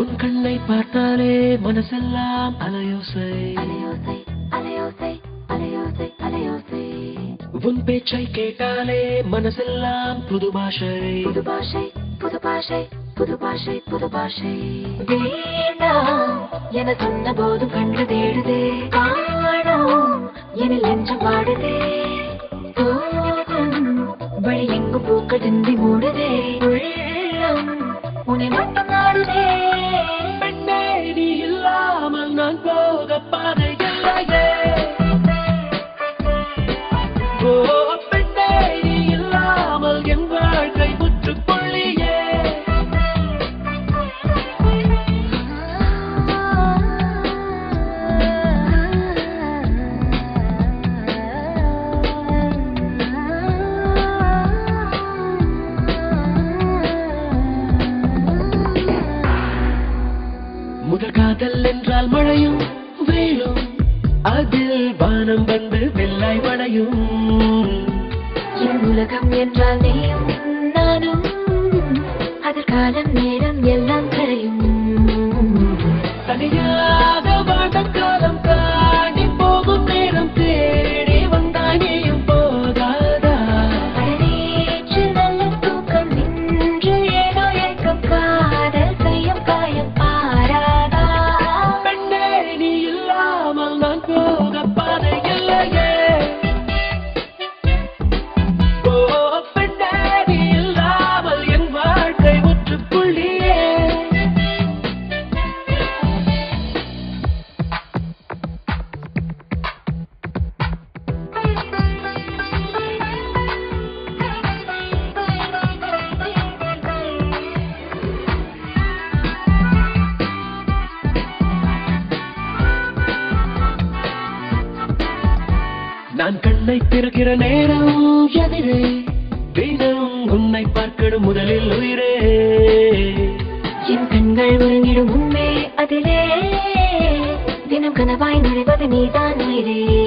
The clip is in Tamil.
உன் கண்ணை பார்த்தாலே மனசெல்லாம் அலையோசை. அலையோசை அலையோசை அலையோசை அலையோசை. உன் பேச்சை கேட்டாலே மனசெல்லாம் புது பாஷை புது பாஷை புது பாஷை புது பாஷை புது பாஷை என சொன்ன போதும் கண்டு தேடுதே. காணோம் என லெஞ்சம் பாடுதே. வழி எங்கும் பூக்கள் சிந்தி மூடுதே. உள்ளம் உன்னை மட்டும் முதல் காதல் என்றால் மழையும் வேலும் அதில் வானம் வந்து வெள்ளாய் மழையும் என் உலகம் என்றால் நீயும் நான் கண்ணை திறக்கிற நேரம் எதிரே. தினம் உன்னை பார்க்கணும் முதலில் உயிரே. என் கண்கள் உறங்கிடும் உண்மை அதிலே. தினம் கனவாய் நுழைவது நீதான் உயிரே.